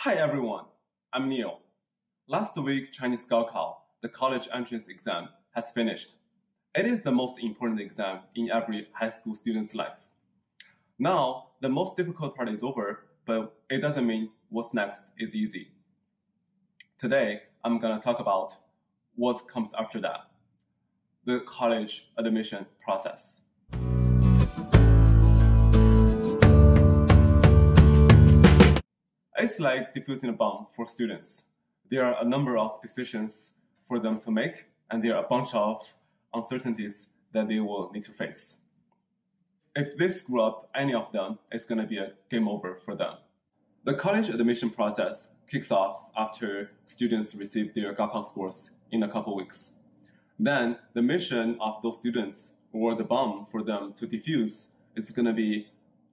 Hi everyone, I'm Neil. Last week, Chinese Gaokao, the college entrance exam, has finished. It is the most important exam in every high school student's life. Now, the most difficult part is over, but it doesn't mean what's next is easy. Today, I'm gonna talk about what comes after that, the college admission process. It's like diffusing a bomb for students. There are a number of decisions for them to make, and there are a bunch of uncertainties that they will need to face. If they screw up any of them, it's going to be a game over for them. The college admission process kicks off after students receive their Gaokao scores in a couple weeks. Then the mission of those students or the bomb for them to defuse is going to be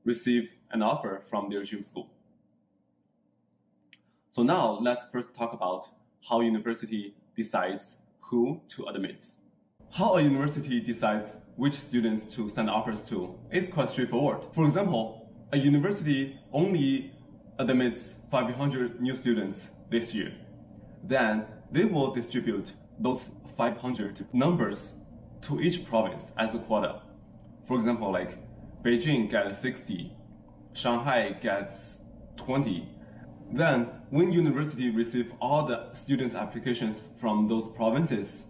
receive an offer from their dream school. So now let's first talk about how university decides who to admit. How a university decides which students to send offers to is quite straightforward. For example, a university only admits 500 new students this year. Then they will distribute those 500 numbers to each province as a quota. For example, like Beijing gets 60, Shanghai gets 20, then, when university receive all the students' applications from those provinces,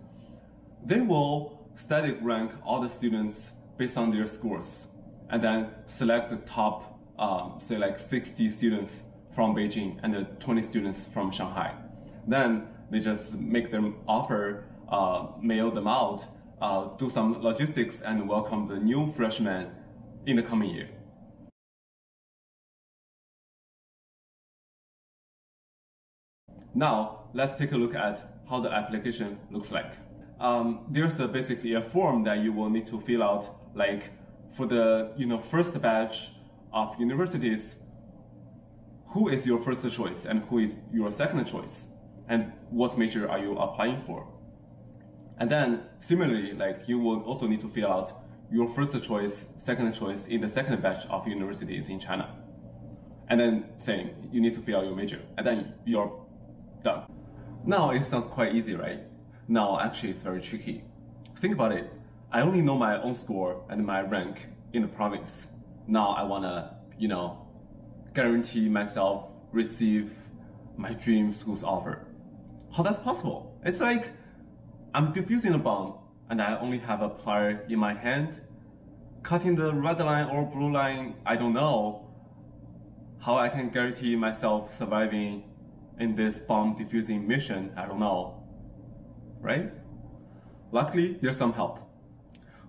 they will static rank all the students based on their scores, and then select the top, um, say like 60 students from Beijing and the 20 students from Shanghai. Then they just make them offer, uh, mail them out, uh, do some logistics, and welcome the new freshmen in the coming year. Now, let's take a look at how the application looks like. Um, there's a, basically a form that you will need to fill out, like for the you know first batch of universities, who is your first choice and who is your second choice, and what major are you applying for. And then similarly, like you will also need to fill out your first choice, second choice in the second batch of universities in China. And then same, you need to fill out your major, and then your done. Now it sounds quite easy, right? Now actually it's very tricky. Think about it. I only know my own score and my rank in the province. Now I wanna, you know, guarantee myself receive my dream school's offer. How that's possible? It's like I'm defusing a bomb and I only have a plier in my hand. Cutting the red line or blue line, I don't know. How I can guarantee myself surviving in this bomb diffusing mission, I don't know, right? Luckily, there's some help.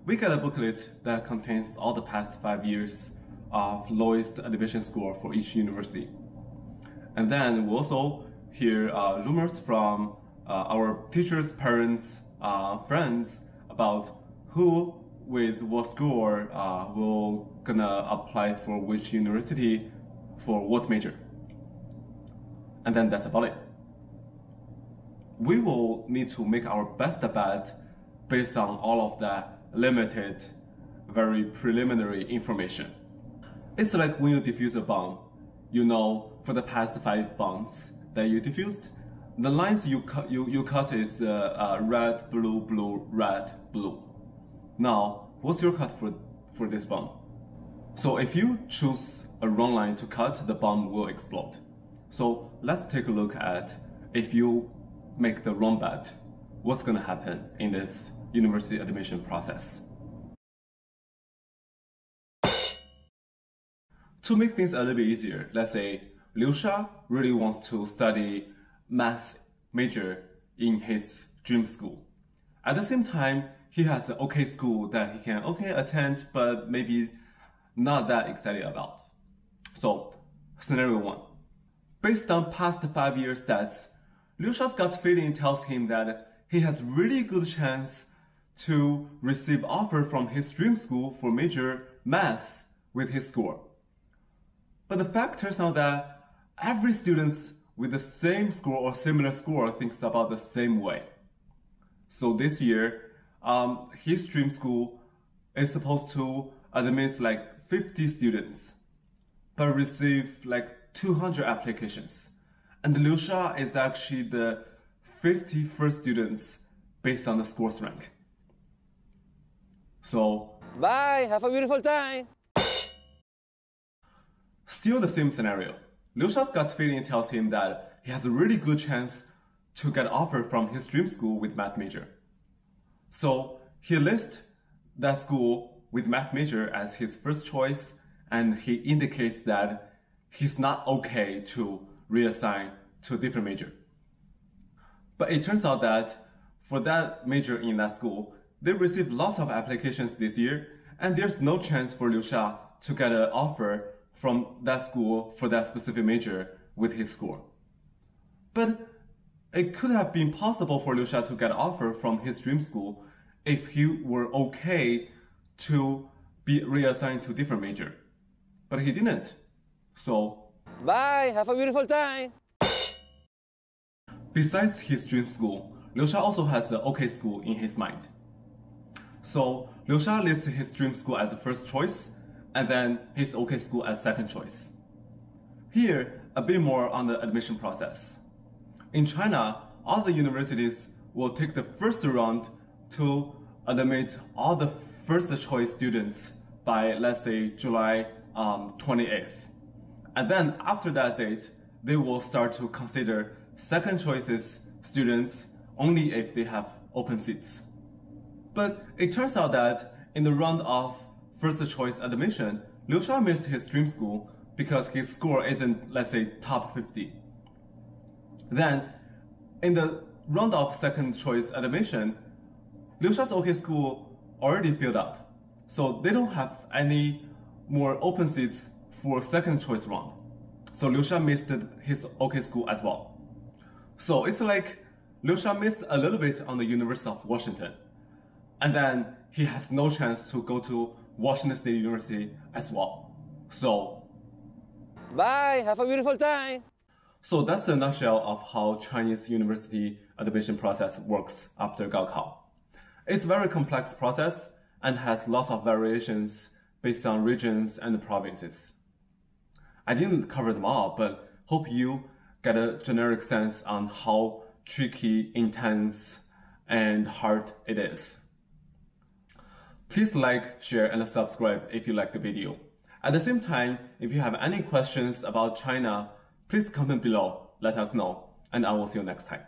We get a booklet that contains all the past five years of lowest admission score for each university. And then we also hear uh, rumors from uh, our teachers, parents, uh, friends about who with what score uh, will gonna apply for which university for what major and then that's about it. We will need to make our best bet based on all of that limited, very preliminary information. It's like when you defuse a bomb, you know for the past five bombs that you defused, the lines you cut, you, you cut is uh, uh, red, blue, blue, red, blue. Now, what's your cut for, for this bomb? So if you choose a wrong line to cut, the bomb will explode. So let's take a look at if you make the wrong bet, what's going to happen in this university admission process. To make things a little bit easier, let's say Liu Sha really wants to study math major in his dream school. At the same time, he has an okay school that he can okay attend, but maybe not that excited about. So, scenario one. Based on past five year stats, Liu gut feeling tells him that he has really good chance to receive offer from his dream school for major math with his score. But the fact turns out that every student with the same score or similar score thinks about the same way. So this year, um, his dream school is supposed to admit like 50 students, but receive like 200 applications. And Liusha is actually the 51st students based on the scores rank. So, bye, have a beautiful time. Still the same scenario. Liu Sha's gut feeling tells him that he has a really good chance to get offered from his dream school with math major. So he lists that school with math major as his first choice and he indicates that he's not okay to reassign to a different major. But it turns out that for that major in that school, they received lots of applications this year and there's no chance for Liu to get an offer from that school for that specific major with his score. But it could have been possible for Liu to get an offer from his dream school if he were okay to be reassigned to a different major. But he didn't. So Bye, have a beautiful time. Besides his dream school, Liu Sha also has the OK school in his mind. So Liu Sha lists his dream school as the first choice and then his OK school as second choice. Here, a bit more on the admission process. In China, all the universities will take the first round to admit all the first choice students by, let's say, July um, 28th. And then after that date, they will start to consider second choices students only if they have open seats. But it turns out that in the round of first choice admission, Liu Sha missed his dream school because his score isn't, let's say, top 50. Then, in the round of second choice admission, Liu Sha's OK school already filled up. So they don't have any more open seats for second choice round. So Liu Sha missed his OK school as well. So it's like Liu Sha missed a little bit on the University of Washington. And then he has no chance to go to Washington State University as well. So, bye, have a beautiful time. So that's the nutshell of how Chinese university admission process works after Gaokao. It's a very complex process and has lots of variations based on regions and provinces. I didn't cover them all, but hope you get a generic sense on how tricky, intense, and hard it is. Please like, share, and subscribe if you like the video. At the same time, if you have any questions about China, please comment below, let us know, and I will see you next time.